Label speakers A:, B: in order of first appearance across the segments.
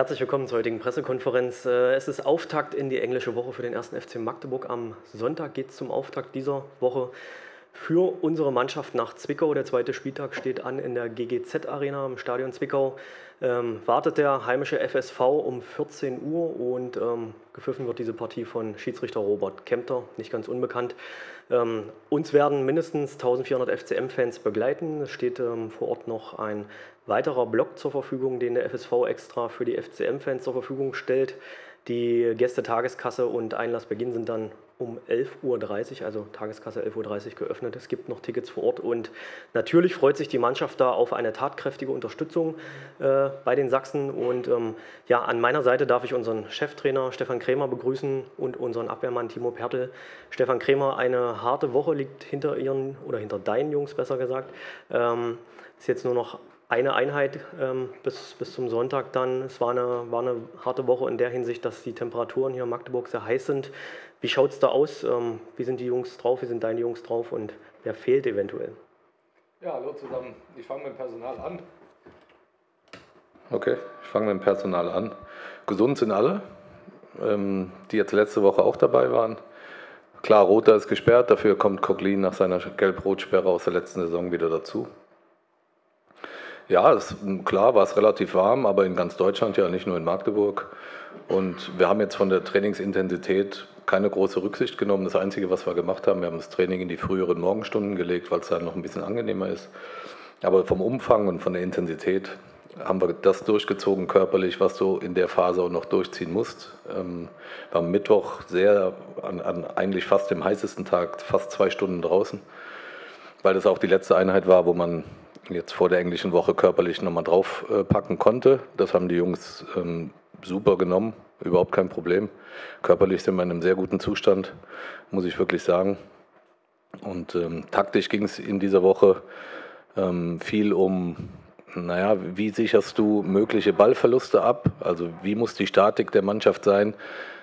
A: Herzlich willkommen zur heutigen Pressekonferenz. Äh, es ist Auftakt in die englische Woche für den ersten FC Magdeburg. Am Sonntag geht es zum Auftakt dieser Woche für unsere Mannschaft nach Zwickau. Der zweite Spieltag steht an in der GGZ Arena im Stadion Zwickau. Ähm, wartet der heimische FSV um 14 Uhr und ähm, gepfiffen wird diese Partie von Schiedsrichter Robert Kempter, nicht ganz unbekannt. Ähm, uns werden mindestens 1400 FCM-Fans begleiten. Es steht ähm, vor Ort noch ein weiterer Block zur Verfügung, den der FSV extra für die FCM-Fans zur Verfügung stellt. Die Gäste-Tageskasse und Einlassbeginn sind dann um 11.30 Uhr, also Tageskasse 11.30 Uhr geöffnet. Es gibt noch Tickets vor Ort und natürlich freut sich die Mannschaft da auf eine tatkräftige Unterstützung äh, bei den Sachsen. Und ähm, ja, an meiner Seite darf ich unseren Cheftrainer Stefan Krämer begrüßen und unseren Abwehrmann Timo Pertl. Stefan Krämer, eine harte Woche liegt hinter Ihren oder hinter deinen Jungs besser gesagt. Ähm, ist jetzt nur noch eine Einheit ähm, bis, bis zum Sonntag dann. Es war eine, war eine harte Woche in der Hinsicht, dass die Temperaturen hier in Magdeburg sehr heiß sind. Wie schaut es da aus? Ähm, wie sind die Jungs drauf? Wie sind deine Jungs drauf? Und wer fehlt eventuell?
B: Ja, hallo zusammen. Ich fange mit dem Personal an.
C: Okay, ich fange mit dem Personal an. Gesund sind alle, ähm, die jetzt letzte Woche auch dabei waren. Klar, Roter ist gesperrt, dafür kommt Coglin nach seiner Gelb-Rot-Sperre aus der letzten Saison wieder dazu. Ja, es, klar war es relativ warm, aber in ganz Deutschland ja, nicht nur in Magdeburg. Und wir haben jetzt von der Trainingsintensität keine große Rücksicht genommen. Das Einzige, was wir gemacht haben, wir haben das Training in die früheren Morgenstunden gelegt, weil es dann noch ein bisschen angenehmer ist. Aber vom Umfang und von der Intensität haben wir das durchgezogen körperlich, was du in der Phase auch noch durchziehen musst. Ähm, wir haben Mittwoch sehr, an, an eigentlich fast dem heißesten Tag, fast zwei Stunden draußen, weil das auch die letzte Einheit war, wo man jetzt vor der englischen Woche körperlich nochmal draufpacken äh, konnte. Das haben die Jungs ähm, super genommen, überhaupt kein Problem. Körperlich sind wir in einem sehr guten Zustand, muss ich wirklich sagen. Und ähm, taktisch ging es in dieser Woche ähm, viel um, naja, wie sicherst du mögliche Ballverluste ab? Also wie muss die Statik der Mannschaft sein?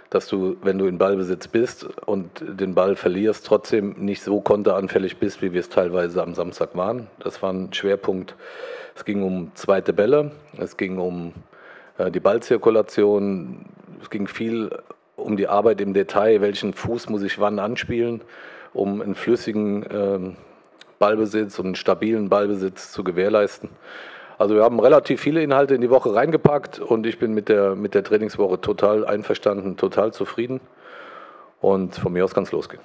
C: Dass du, wenn du in Ballbesitz bist und den Ball verlierst, trotzdem nicht so konteranfällig bist, wie wir es teilweise am Samstag waren. Das war ein Schwerpunkt. Es ging um zweite Bälle, es ging um äh, die Ballzirkulation, es ging viel um die Arbeit im Detail, welchen Fuß muss ich wann anspielen, um einen flüssigen äh, Ballbesitz und einen stabilen Ballbesitz zu gewährleisten. Also wir haben relativ viele Inhalte in die Woche reingepackt und ich bin mit der, mit der Trainingswoche total einverstanden, total zufrieden. Und von mir aus kann es losgehen.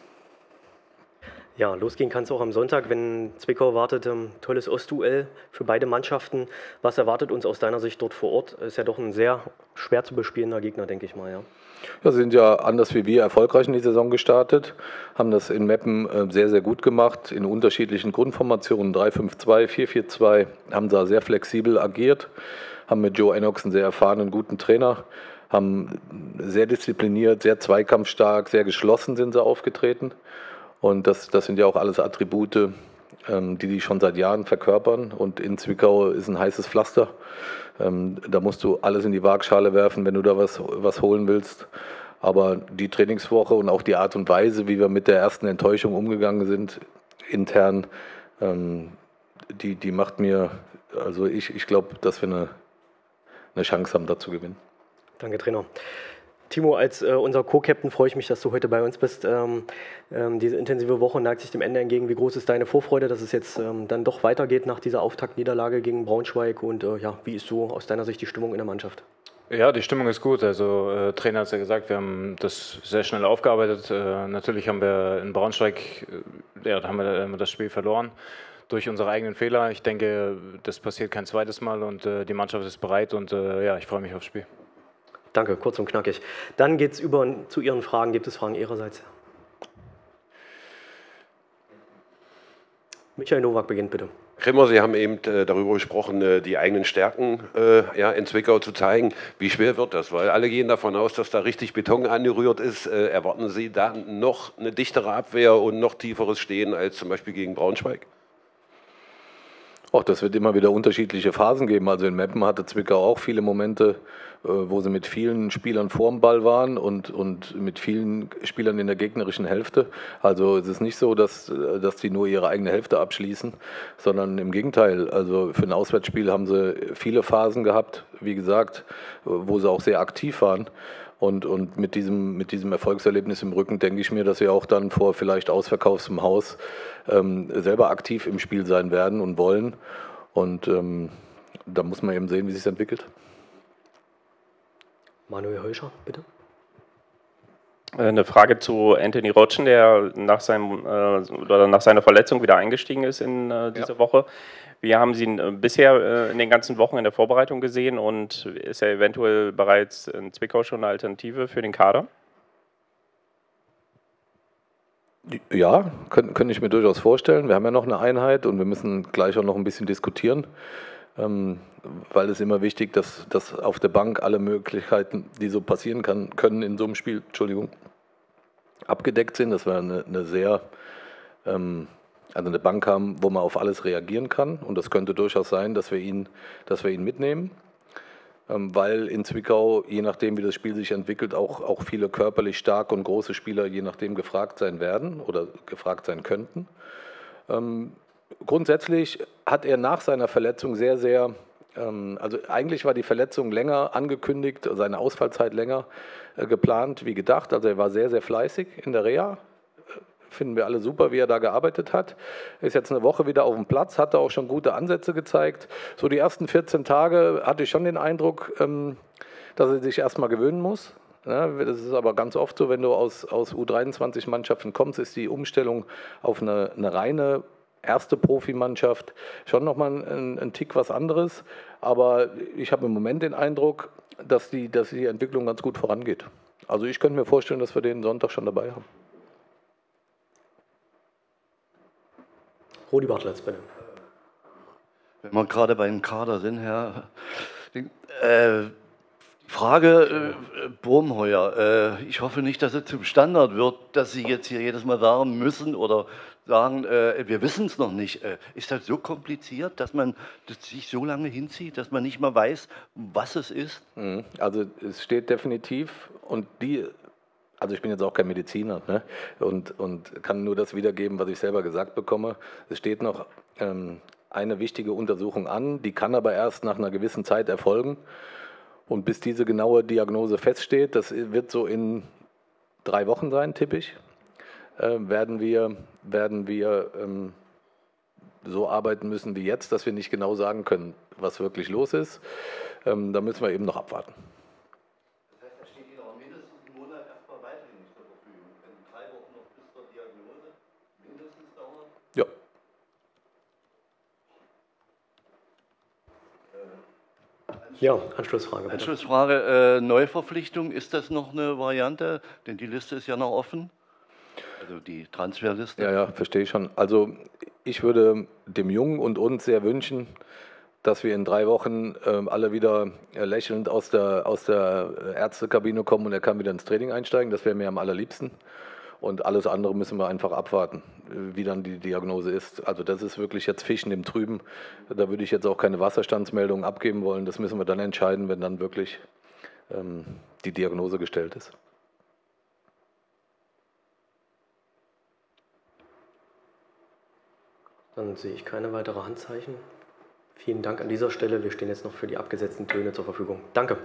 A: Ja, losgehen kann es auch am Sonntag, wenn Zwickau wartet. Ähm, tolles Ostduell für beide Mannschaften. Was erwartet uns aus deiner Sicht dort vor Ort? Ist ja doch ein sehr schwer zu bespielender Gegner, denke ich mal. Ja.
C: Ja, sie sind ja anders wie wir erfolgreich in die Saison gestartet, haben das in Meppen äh, sehr, sehr gut gemacht, in unterschiedlichen Grundformationen, 3-5-2, 4-4-2, haben da sehr flexibel agiert, haben mit Joe Enox einen sehr erfahrenen, guten Trainer, haben sehr diszipliniert, sehr zweikampfstark, sehr geschlossen sind sie aufgetreten. Und das, das sind ja auch alles Attribute, die die schon seit Jahren verkörpern. Und in Zwickau ist ein heißes Pflaster. Ähm, da musst du alles in die Waagschale werfen, wenn du da was, was holen willst. Aber die Trainingswoche und auch die Art und Weise, wie wir mit der ersten Enttäuschung umgegangen sind, intern, ähm, die, die macht mir, also ich, ich glaube, dass wir eine, eine Chance haben, da zu gewinnen.
A: Danke, Trainer. Timo, als äh, unser Co-Captain freue ich mich, dass du heute bei uns bist. Ähm, ähm, diese intensive Woche neigt sich dem Ende entgegen. Wie groß ist deine Vorfreude, dass es jetzt ähm, dann doch weitergeht nach dieser Auftaktniederlage gegen Braunschweig? Und äh, ja, wie ist so aus deiner Sicht die Stimmung in der Mannschaft?
D: Ja, die Stimmung ist gut. Also äh, Trainer hat es ja gesagt, wir haben das sehr schnell aufgearbeitet. Äh, natürlich haben wir in Braunschweig, äh, ja, da haben wir äh, das Spiel verloren durch unsere eigenen Fehler. Ich denke, das passiert kein zweites Mal und äh, die Mannschaft ist bereit und ja, ich freue mich aufs Spiel.
A: Danke, kurz und knackig. Dann geht es über zu Ihren Fragen. Gibt es Fragen Ihrerseits? Michael Nowak beginnt bitte.
E: Rimmer, Sie haben eben äh, darüber gesprochen, äh, die eigenen Stärken äh, in Zwickau zu zeigen. Wie schwer wird das? Weil alle gehen davon aus, dass da richtig Beton angerührt ist. Erwarten Sie da noch eine dichtere Abwehr und noch tieferes Stehen als zum Beispiel gegen Braunschweig?
C: Auch das wird immer wieder unterschiedliche Phasen geben. Also in Meppen hatte Zwickau auch viele Momente, äh, wo sie mit vielen Spielern vorm Ball waren und, und mit vielen Spielern in der gegnerischen Hälfte. Also es ist nicht so, dass, äh, dass die nur ihre eigene Hälfte abschließen, sondern im Gegenteil. Also für ein Auswärtsspiel haben sie viele Phasen gehabt, wie gesagt, wo sie auch sehr aktiv waren. Und, und mit, diesem, mit diesem Erfolgserlebnis im Rücken denke ich mir, dass wir auch dann vor vielleicht ausverkauftem Haus ähm, selber aktiv im Spiel sein werden und wollen. Und ähm, da muss man eben sehen, wie sich entwickelt.
A: Manuel Heuscher, bitte.
F: Äh, eine Frage zu Anthony Rotschen, der nach, seinem, äh, oder nach seiner Verletzung wieder eingestiegen ist in äh, diese ja. Woche. Wie haben Sie äh, bisher äh, in den ganzen Wochen in der Vorbereitung gesehen und ist er eventuell bereits in Zwickau schon eine Alternative für den Kader?
C: Ja, könnte könnt ich mir durchaus vorstellen. Wir haben ja noch eine Einheit und wir müssen gleich auch noch ein bisschen diskutieren, ähm, weil es immer wichtig ist, dass, dass auf der Bank alle Möglichkeiten, die so passieren kann, können in so einem Spiel, Entschuldigung, abgedeckt sind. Das war eine, eine sehr ähm, also eine Bank haben, wo man auf alles reagieren kann. Und das könnte durchaus sein, dass wir ihn, dass wir ihn mitnehmen, ähm, weil in Zwickau, je nachdem, wie das Spiel sich entwickelt, auch, auch viele körperlich stark und große Spieler je nachdem gefragt sein werden oder gefragt sein könnten. Ähm, grundsätzlich hat er nach seiner Verletzung sehr, sehr ähm, also eigentlich war die Verletzung länger angekündigt, seine Ausfallzeit länger äh, geplant wie gedacht. Also er war sehr, sehr fleißig in der Reha, finden wir alle super, wie er da gearbeitet hat. Ist jetzt eine Woche wieder auf dem Platz, hatte auch schon gute Ansätze gezeigt. So die ersten 14 Tage hatte ich schon den Eindruck, ähm, dass er sich erstmal gewöhnen muss. das ist aber ganz oft so, wenn du aus, aus U23-Mannschaften kommst, ist die Umstellung auf eine, eine reine erste Profimannschaft schon nochmal ein, ein Tick was anderes. Aber ich habe im Moment den Eindruck, dass die, dass die Entwicklung ganz gut vorangeht. Also ich könnte mir vorstellen, dass wir den Sonntag schon dabei haben.
A: Rudi Bartels, bitte.
G: Wenn wir gerade beim Kader sind, Herr, äh, Frage äh, Bohmheuer. Äh, ich hoffe nicht, dass es zum Standard wird, dass Sie jetzt hier jedes Mal sagen müssen oder sagen, äh, wir wissen es noch nicht. Äh, ist das so kompliziert, dass man das sich so lange hinzieht, dass man nicht mal weiß, was es ist?
C: Mhm. Also es steht definitiv und die also ich bin jetzt auch kein Mediziner ne? und, und kann nur das wiedergeben, was ich selber gesagt bekomme. Es steht noch ähm, eine wichtige Untersuchung an, die kann aber erst nach einer gewissen Zeit erfolgen. Und bis diese genaue Diagnose feststeht, das wird so in drei Wochen sein, tippe äh, werden wir, werden wir ähm, so arbeiten müssen wie jetzt, dass wir nicht genau sagen können, was wirklich los ist. Ähm, da müssen wir eben noch abwarten.
A: Ja, Anschlussfrage. Bitte.
G: Anschlussfrage, äh, Neuverpflichtung, ist das noch eine Variante? Denn die Liste ist ja noch offen. Also die Transferliste.
C: Ja, ja, verstehe ich schon. Also ich würde dem Jungen und uns sehr wünschen, dass wir in drei Wochen äh, alle wieder äh, lächelnd aus der, aus der Ärztekabine kommen und er kann wieder ins Training einsteigen. Das wäre mir am allerliebsten. Und alles andere müssen wir einfach abwarten, wie dann die Diagnose ist. Also das ist wirklich jetzt Fischen im Trüben. Da würde ich jetzt auch keine Wasserstandsmeldung abgeben wollen. Das müssen wir dann entscheiden, wenn dann wirklich ähm, die Diagnose gestellt ist.
A: Dann sehe ich keine weitere Handzeichen. Vielen Dank an dieser Stelle. Wir stehen jetzt noch für die abgesetzten Töne zur Verfügung. Danke.